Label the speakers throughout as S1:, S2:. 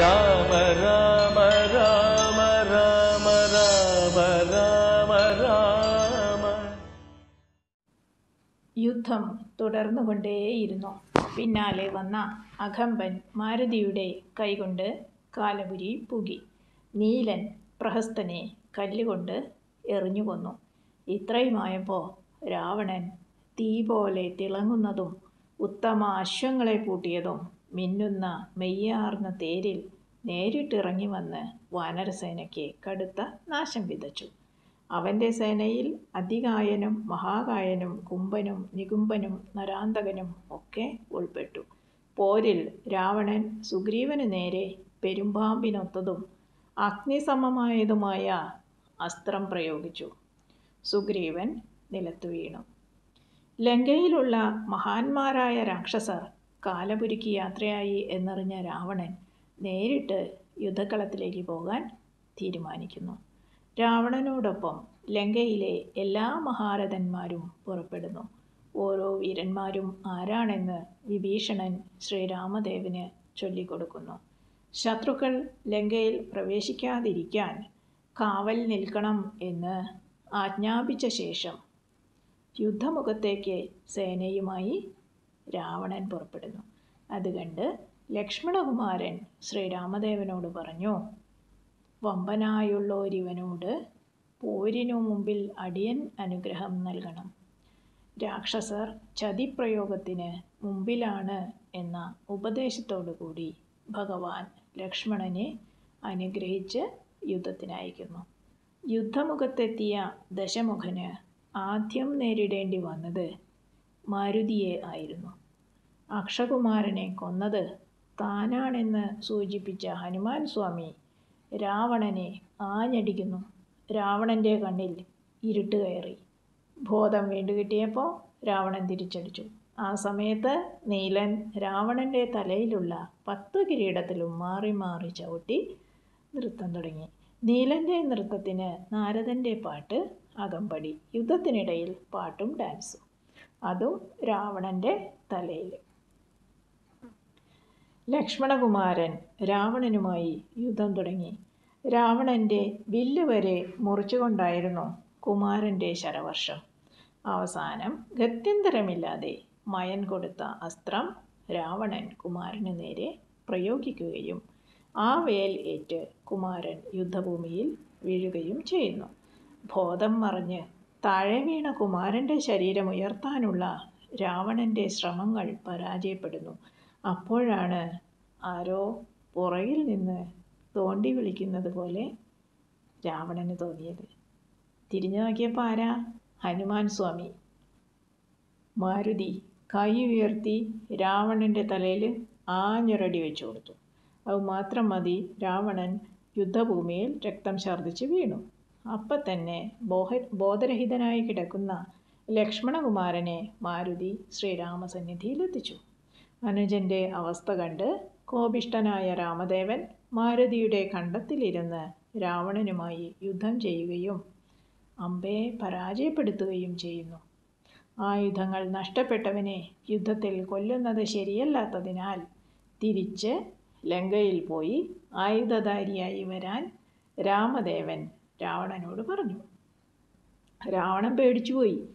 S1: രാമ രാമ രാമ രാമ രാമ രാമ രാമ
S2: യുദ്ധം തുടർന്നുകൊണ്ടേയിരുന്നു. പിന്നാലെ വന്ന അകമ്പൻ മാരുതിയുടെ കൈകൊണ്ട് കാലപുരി പുകി. നീലൻ പ്രഹസ്തനെ കല്ലുകൊണ്ട് എറിഞ്ഞു കൊന്നു. ഇത്രയുമായപ്പോൾ രാവണൻ തീ പോലെ തിളങ്ങുന്നതും ഉത്തമ അശ്വങ്ങളെ പൂട്ടിയതും മിന്നുന്ന മെയ്യാർന്ന തേരിൽ നേരിട്ടിറങ്ങി വന്ന് വാനരസേനയ്ക്ക് കടുത്ത നാശം വിതച്ചു. അവന്റെ സേനയിൽ അതികായനും മഹാകായനും കുംഭനും നികുംബനും നരാന്തകനും ഒക്കെ ഉൾപ്പെട്ടു. പോരിൽ രാവണൻ സുഗ്രീവന് നേരെ പെരുമ്പാമ്പിനൊത്തതും അഗ്നിസമമായതുമായ അസ്ത്രം പ്രയോഗിച്ചു. സുഗ്രീവൻ നിലത്തു വീണു. ലങ്കയിലുള്ള മഹാന്മാരായ രാക്ഷസർ കാലപുരുക്കി യാത്രയായി എന്നറിഞ്ഞ രാവണൻ നേരിട്ട് യുദ്ധക്കളത്തിലേക്ക് പോകാൻ തീരുമാനിക്കുന്നു. രാവണനോടൊപ്പം ലങ്കയിലെ എല്ലാ മഹാരഥന്മാരും പുറപ്പെടുന്നു. ഓരോ വീരന്മാരും ആരാണെന്ന് വിഭീഷണൻ ശ്രീരാമദേവന് ചൊല്ലിക്കൊടുക്കുന്നു. ശത്രുക്കൾ ലങ്കയിൽ പ്രവേശിക്കാതിരിക്കാൻ കാവൽ നിൽക്കണം എന്ന് ആജ്ഞാപിച്ച ശേഷം യുദ്ധമുഖത്തേക്ക് സേനയുമായി രാവണൻ പുറപ്പെടുന്നു. അത് കണ്ട് ലക്ഷ്മണകുമാരൻ ശ്രീരാമദേവനോട് പറഞ്ഞു വമ്പനായുള്ള വമ്പനായുള്ളോരിവനോട് പോരിനു മുമ്പിൽ അടിയൻ അനുഗ്രഹം നൽകണം. രാക്ഷസർ ചതിപ്രയോഗത്തിന് മുമ്പിലാണ് എന്ന ഉപദേശത്തോടു കൂടി ഭഗവാൻ ലക്ഷ്മണനെ അനുഗ്രഹിച്ച് യുദ്ധത്തിനയക്കുന്നു യുദ്ധമുഖത്തെത്തിയ ദശമുഖന് ആദ്യം നേരിടേണ്ടി വന്നത് മാരുതിയെ ആയിരുന്നു. അക്ഷകുമാരനെ കൊന്നത് താനാണെന്ന് സൂചിപ്പിച്ച ഹനുമാൻ സ്വാമി രാവണനെ ആഞ്ഞടിക്കുന്നു. രാവണന്റെ കണ്ണിൽ ഇരുട്ട് കയറി. ബോധം വീണ്ടു കിട്ടിയപ്പോൾ രാവണൻ തിരിച്ചടിച്ചു. ആ സമയത്ത് നീലൻ രാവണന്റെ തലയിലുള്ള പത്ത് കിരീടത്തിലും മാറി മാറി ചവിട്ടി നൃത്തം തുടങ്ങി. നീലന്റെ നൃത്തത്തിന് നാരദന്റെ പാട്ട് അകമ്പടി. യുദ്ധത്തിനിടയിൽ പാട്ടും ഡാൻസും. അതും രാവണന്റെ തലയിൽ ലക്ഷ്മണകുമാരൻ രാവണനുമായി യുദ്ധം തുടങ്ങി. രാവണന്റെ വില്ല് വരെ മുറിച്ചുകൊണ്ടായിരുന്നു കുമാരന്റെ ശരവർഷം. അവസാനം ഗത്യന്തരമില്ലാതെ മയൻ കൊടുത്ത അസ്ത്രം രാവണൻ കുമാരന് നേരെ പ്രയോഗിക്കുകയും ആ വേൽ ഏറ്റ് കുമാരൻ യുദ്ധഭൂമിയിൽ വീഴുകയും ചെയ്യുന്നു. ബോധം മറിഞ്ഞ് താഴെ വീണ കുമാരന്റെ ശരീരം ഉയർത്താനുള്ള രാവണന്റെ ശ്രമങ്ങൾ പരാജയപ്പെടുന്നു. അപ്പോഴാണ് ആരോ പുറകിൽ നിന്ന് തോണ്ടി വിളിക്കുന്നത് പോലെ രാവണന് തോന്നിയത്. തിരിഞ്ഞു നോക്കിയപ്പോൾ ആരാ? ഹനുമാൻ സ്വാമി. മാരുതി കൈ ഉയർത്തി രാവണന്റെ തലയിൽ ആഞ്ഞൊരടി വെച്ചു കൊടുത്തു. അത് മാത്രം മതി രാവണൻ യുദ്ധഭൂമിയിൽ രക്തം ഛർദ്ദിച്ച് വീണു. അപ്പം തന്നെ ബോഹ ബോധരഹിതനായി കിടക്കുന്ന ലക്ഷ്മണകുമാരനെ മാരുതി ശ്രീരാമസന്നിധിയിലെത്തിച്ചു. അനുജന്റെ അവസ്ഥ കണ്ട് കോപിഷ്ടനായ രാമദേവൻ മാരുതിയുടെ കണ്ടത്തിലിരുന്ന് രാവണനുമായി യുദ്ധം ചെയ്യുകയും അമ്പയെ പരാജയപ്പെടുത്തുകയും ചെയ്യുന്നു. ആയുധങ്ങൾ നഷ്ടപ്പെട്ടവനെ യുദ്ധത്തിൽ കൊല്ലുന്നത് ശരിയല്ലാത്തതിനാൽ തിരിച്ച് ലങ്കയിൽ പോയി ആയുധധാരിയായി വരാൻ രാമദേവൻ രാവണനോട് പറഞ്ഞു. രാവണൻ പേടിച്ചുപോയി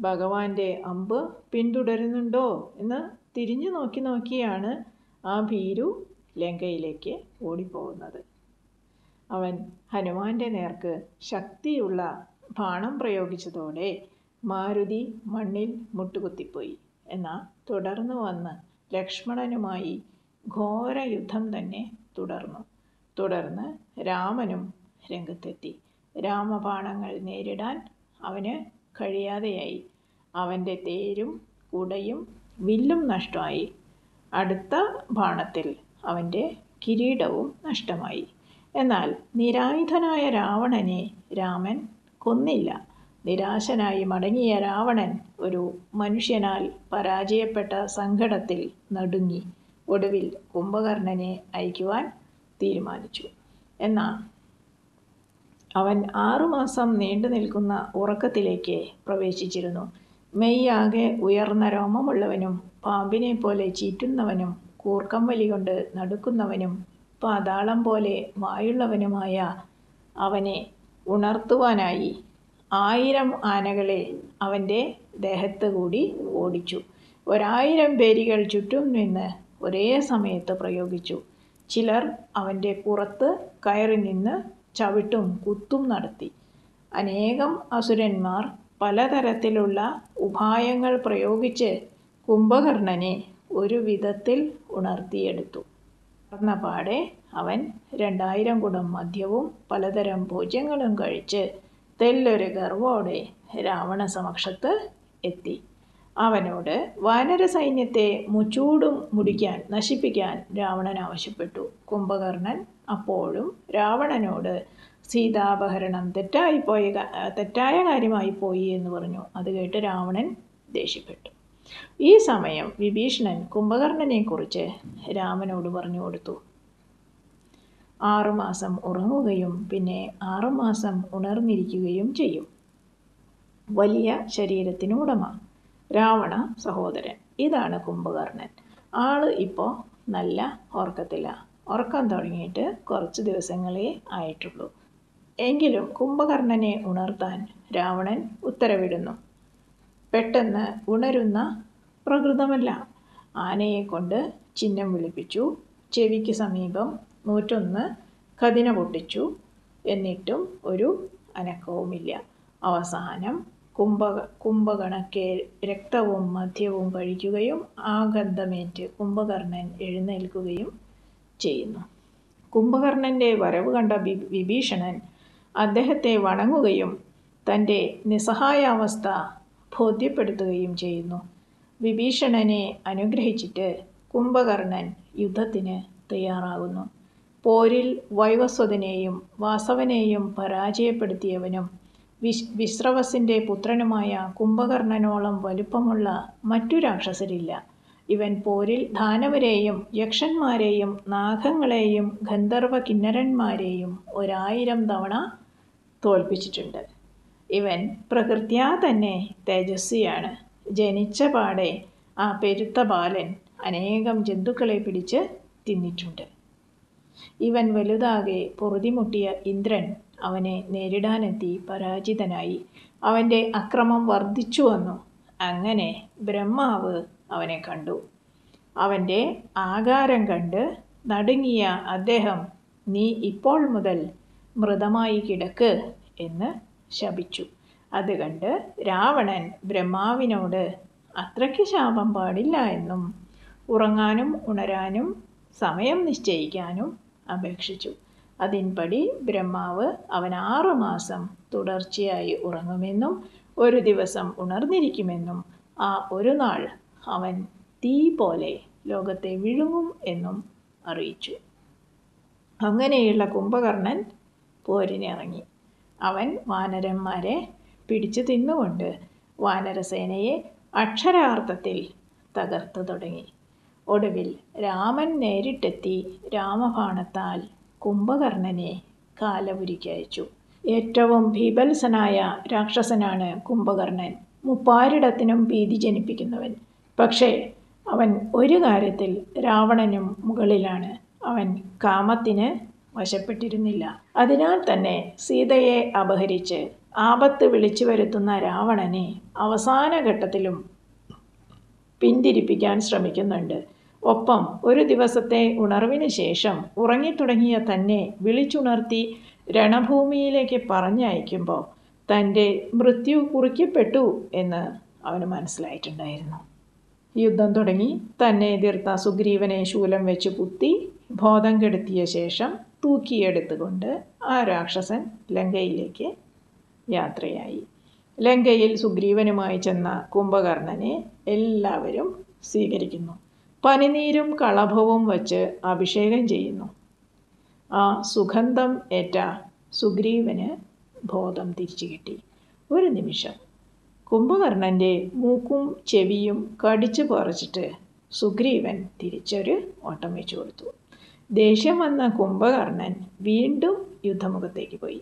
S2: ഭഗവാന്റെ അമ്പ് പിന്തുടരുന്നുണ്ടോ എന്ന് തിരിഞ്ഞു നോക്കി നോക്കിയാണ് ആ ഭീരു ലങ്കയിലേക്ക് ഓടിപ്പോകുന്നത്. അവൻ ഹനുമാന്റെ നേർക്ക് ശക്തിയുള്ള ബാണം പ്രയോഗിച്ചതോടെ മാരുതി മണ്ണിൽ മുട്ടുകുത്തിപ്പോയി. എന്നാൽ തുടർന്ന് വന്ന് ലക്ഷ്മണനുമായി ഘോര യുദ്ധം തന്നെ തുടർന്നു. തുടർന്ന് രാമനും രംഗത്തെത്തി. രാമബാണങ്ങൾ നേരിടാൻ അവന് കഴിയാതെയായി. അവന്റെ തേരും കുടയും വില്ലും നഷ്ടമായി. അടുത്ത ബാണത്തിൽ അവന്റെ കിരീടവും നഷ്ടമായി. എന്നാൽ നിരായുധനായ രാവണനെ രാമൻ കൊന്നില്ല. നിരാശനായി മടങ്ങിയ രാവണൻ ഒരു മനുഷ്യനാൽ പരാജയപ്പെട്ട സങ്കടത്തിൽ നടുങ്ങി. ഒടുവിൽ കുംഭകർണനെ അയക്കുവാൻ തീരുമാനിച്ചു. എന്നാൽ അവൻ ആറുമാസം നീണ്ടു നിൽക്കുന്ന ഉറക്കത്തിലേക്ക് പ്രവേശിച്ചിരുന്നു. മെയ്യാകെ ഉയർന്ന രോമമുള്ളവനും പാമ്പിനെ പോലെ ചീറ്റുന്നവനും കൂർക്കം വലി കൊണ്ട് നടുക്കുന്നവനും പാതാളം പോലെ വായുള്ളവനുമായ അവനെ ഉണർത്തുവാനായി ആയിരം ആനകളെ അവന്റെ ദേഹത്ത് കൂടി ഓടിച്ചു. ഒരായിരം പേരികൾ ചുറ്റും നിന്ന് ഒരേ സമയത്ത് പ്രയോഗിച്ചു. ചിലർ അവന്റെ പുറത്ത് കയറി നിന്ന് ചവിട്ടും കുത്തും നടത്തി. അനേകം അസുരന്മാർ പലതരത്തിലുള്ള ഉപായങ്ങൾ പ്രയോഗിച്ച് കുംഭകർണനെ ഒരു വിധത്തിൽ ഉണർത്തിയെടുത്തു. പാടെ അവൻ രണ്ടായിരം കുടം മദ്യവും പലതരം ഭോജ്യങ്ങളും കഴിച്ച് തെല്ലൊരു ഗർവോടെ രാവണ സമക്ഷത്ത് എത്തി. അവനോട് വാനര സൈന്യത്തെ മുച്ചൂടും മുടിക്കാൻ നശിപ്പിക്കാൻ രാവണൻ ആവശ്യപ്പെട്ടു. കുംഭകർണൻ അപ്പോഴും രാവണനോട് സീതാപഹരണം തെറ്റായിപ്പോയ തെറ്റായ കാര്യമായി പോയി എന്ന് പറഞ്ഞു. അത് കേട്ട് രാവണൻ ദേഷ്യപ്പെട്ടു. ഈ സമയം വിഭീഷണൻ കുംഭകർണനെക്കുറിച്ച് രാമനോട് പറഞ്ഞു കൊടുത്തു. ആറുമാസം ഉറങ്ങുകയും പിന്നെ ആറുമാസം ഉണർന്നിരിക്കുകയും ചെയ്യും. വലിയ ശരീരത്തിന് ഉടമ രാവണ സഹോദരൻ. ഇതാണ് കുംഭകർണൻ. ആൾ ഇപ്പോൾ നല്ല ഉറക്കത്തില്ല ഉറക്കം തുടങ്ങിയിട്ട് കുറച്ച് ദിവസങ്ങളേ ആയിട്ടുള്ളൂ. എങ്കിലും കുംഭകർണനെ ഉണർത്താൻ രാവണൻ ഉത്തരവിടുന്നു. പെട്ടെന്ന് ഉണരുന്ന പ്രകൃതമല്ല ആനയെ കൊണ്ട് ചിഹ്നം വിളിപ്പിച്ചു. ചെവിക്ക് സമീപം നൂറ്റൊന്ന് കതിന പൊട്ടിച്ചു. എന്നിട്ടും ഒരു അനക്കവുമില്ല. അവസാനം കുംഭ കുംഭകണക്കെ രക്തവും മദ്യവും കഴിക്കുകയും ആ ഗന്ധമേറ്റ് കുംഭകർണൻ എഴുന്നേൽക്കുകയും ചെയ്യുന്നു. കുംഭകർണന്റെ വരവ് കണ്ട വിഭീഷണൻ അദ്ദേഹത്തെ വണങ്ങുകയും തന്റെ നിസ്സഹായാവസ്ഥ ബോധ്യപ്പെടുത്തുകയും ചെയ്യുന്നു. വിഭീഷണനെ അനുഗ്രഹിച്ചിട്ട് കുംഭകർണൻ യുദ്ധത്തിന് തയ്യാറാകുന്നു. പോരിൽ വൈവസ്വതനെയും വാസവനെയും പരാജയപ്പെടുത്തിയവനും വിശ് വിശ്രവസിന്റെ പുത്രനുമായ കുംഭകർണനോളം വലുപ്പമുള്ള മറ്റു രാക്ഷസരില്ല. ഇവൻ പോരിൽ ദാനവരെയും യക്ഷന്മാരെയും നാഗങ്ങളെയും ഗന്ധർവ കിന്നരന്മാരെയും ഒരായിരം തവണ തോൽപ്പിച്ചിട്ടുണ്ട്. ഇവൻ പ്രകൃത്യാ തന്നെ തേജസ്വിയാണ് ജനിച്ച പാടെ ആ പെരുത്ത ബാലൻ അനേകം ജന്തുക്കളെ പിടിച്ച് തിന്നിട്ടുണ്ട്. ഇവൻ വലുതാകെ പൊറുതിമുട്ടിയ ഇന്ദ്രൻ അവനെ നേരിടാനെത്തി പരാജിതനായി. അവന്റെ അക്രമം വർദ്ധിച്ചു വന്നു അങ്ങനെ ബ്രഹ്മാവ് അവനെ കണ്ടു. അവന്റെ ആകാരം കണ്ട് നടുങ്ങിയ അദ്ദേഹം നീ ഇപ്പോൾ മുതൽ മൃതമായി കിടക്ക് എന്ന് ശപിച്ചു. അത് കണ്ട് രാവണൻ ബ്രഹ്മാവിനോട് അത്രയ്ക്ക് ശാപം പാടില്ല എന്നും ഉറങ്ങാനും ഉണരാനും സമയം നിശ്ചയിക്കാനും അപേക്ഷിച്ചു. അതിൻപടി ബ്രഹ്മാവ് അവൻ ആറുമാസം തുടർച്ചയായി ഉറങ്ങുമെന്നും ഒരു ദിവസം ഉണർന്നിരിക്കുമെന്നും ആ ഒരു നാൾ അവൻ തീ പോലെ ലോകത്തെ വിഴുങ്ങും എന്നും അറിയിച്ചു. അങ്ങനെയുള്ള കുംഭകർണൻ പോരിനിറങ്ങി. അവൻ വാനരന്മാരെ പിടിച്ചു തിന്നുകൊണ്ട് വാനരസേനയെ അക്ഷരാർത്ഥത്തിൽ തകർത്തു തുടങ്ങി. ഒടുവിൽ രാമൻ നേരിട്ടെത്തി രാമബാണത്താൽ കുംഭകർണനെ കാലപുരിക്കയച്ചു ഏറ്റവും ഭീഭത്സനായ രാക്ഷസനാണ് കുംഭകർണൻ. മുപ്പാരിടത്തിനും ഭീതി ജനിപ്പിക്കുന്നവൻ. പക്ഷേ അവൻ ഒരു കാര്യത്തിൽ രാവണനും മുകളിലാണ്. അവൻ കാമത്തിന് വശപ്പെട്ടിരുന്നില്ല. അതിനാൽ തന്നെ സീതയെ അപഹരിച്ച് ആപത്ത് വിളിച്ചു വരുത്തുന്ന രാവണനെ അവസാന ഘട്ടത്തിലും പിന്തിരിപ്പിക്കാൻ ശ്രമിക്കുന്നുണ്ട്. ഒപ്പം ഒരു ദിവസത്തെ ഉണർവിന് ശേഷം ഉറങ്ങിത്തുടങ്ങിയ തന്നെ വിളിച്ചുണർത്തി രണഭൂമിയിലേക്ക് പറഞ്ഞയക്കുമ്പോൾ തന്റെ മൃത്യു കുറിക്കപ്പെട്ടു എന്ന് അവന് മനസ്സിലായിട്ടുണ്ടായിരുന്നു. യുദ്ധം തുടങ്ങി. തന്നെ എതിർത്ത സുഗ്രീവനെ ശൂലം വെച്ച് കുത്തി ബോധം കെടുത്തിയ ശേഷം തൂക്കിയെടുത്തുകൊണ്ട് ആ രാക്ഷസൻ ലങ്കയിലേക്ക് യാത്രയായി. ലങ്കയിൽ സുഗ്രീവനുമായി ചെന്ന കുംഭകർണനെ എല്ലാവരും സ്വീകരിക്കുന്നു. പനിനീരും കളഭവും വച്ച് അഭിഷേകം ചെയ്യുന്നു. ആ സുഗന്ധം ഏറ്റ സുഗ്രീവന് ബോധം തിരിച്ചു കിട്ടി ഒരു നിമിഷം കുംഭകർണന്റെ മൂക്കും ചെവിയും കടിച്ചു പറിച്ചിട്ട് സുഗ്രീവൻ തിരിച്ചൊരു ഓട്ടം വെച്ചു കൊടുത്തു. ദേഷ്യം വന്ന കുംഭകർണൻ വീണ്ടും യുദ്ധമുഖത്തേക്ക് പോയി.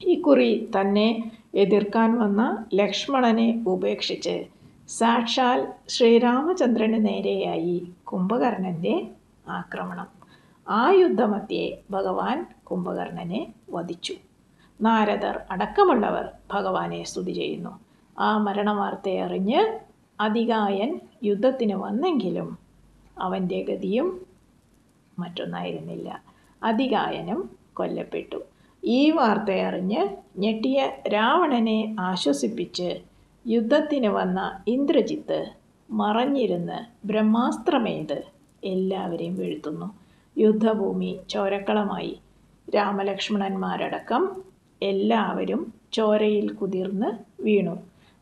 S2: ഇക്കുറി തന്നെ എതിർക്കാൻ വന്ന ലക്ഷ്മണനെ ഉപേക്ഷിച്ച് സാക്ഷാൽ ശ്രീരാമചന്ദ്രന് നേരെയായി കുംഭകർണന്റെ ആക്രമണം. ആ യുദ്ധമധ്യേ ഭഗവാൻ കുംഭകർണനെ വധിച്ചു. നാരദർ അടക്കമുള്ളവർ ഭഗവാനെ സ്തുതി ചെയ്യുന്നു. ആ മരണവാർത്തയെ അറിഞ്ഞ് അതികായൻ യുദ്ധത്തിന് വന്നെങ്കിലും അവന്റെ ഗതിയും മറ്റൊന്നായിരുന്നില്ല. അതികായനും കൊല്ലപ്പെട്ടു. ഈ വാർത്തയറിഞ്ഞ് ഞെട്ടിയ രാവണനെ ആശ്വസിപ്പിച്ച് യുദ്ധത്തിന് വന്ന ഇന്ദ്രജിത്ത് മറഞ്ഞിരുന്ന് ബ്രഹ്മാസ്ത്രമേത് എല്ലാവരെയും വീഴ്ത്തുന്നു. യുദ്ധഭൂമി ചോരക്കളമായി. രാമലക്ഷ്മണന്മാരടക്കം എല്ലാവരും ചോരയിൽ കുതിർന്ന് വീണു.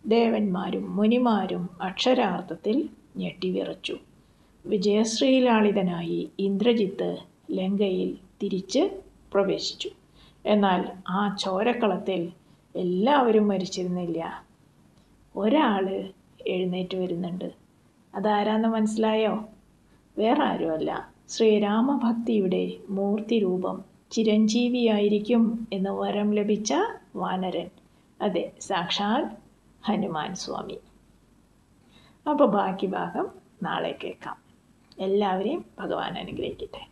S2: ദേവന്മാരും മുനിമാരും അക്ഷരാർത്ഥത്തിൽ ഞെട്ടിവിറച്ചു. വിജയശ്രീലാളിതനായി ഇന്ദ്രജിത്ത് ലങ്കയിൽ തിരിച്ച് പ്രവേശിച്ചു. എന്നാൽ ആ ചോരക്കളത്തിൽ എല്ലാവരും മരിച്ചിരുന്നില്ല. ഒരാൾ എഴുന്നേറ്റ് വരുന്നുണ്ട്. അതാരാന്ന് മനസ്സിലായോ? വേറെ ആരുമല്ല ശ്രീരാമഭക്തിയുടെ മൂർത്തിരൂപം ചിരഞ്ജീവിയായിരിക്കും എന്ന് വരം ലഭിച്ച വാനരൻ. അതെ സാക്ഷാൽ ഹനുമാൻ സ്വാമി. അപ്പോൾ ബാക്കി ഭാഗം നാളെ കേൾക്കാം. എല്ലാവരെയും ഭഗവാൻ അനുഗ്രഹിക്കട്ടെ.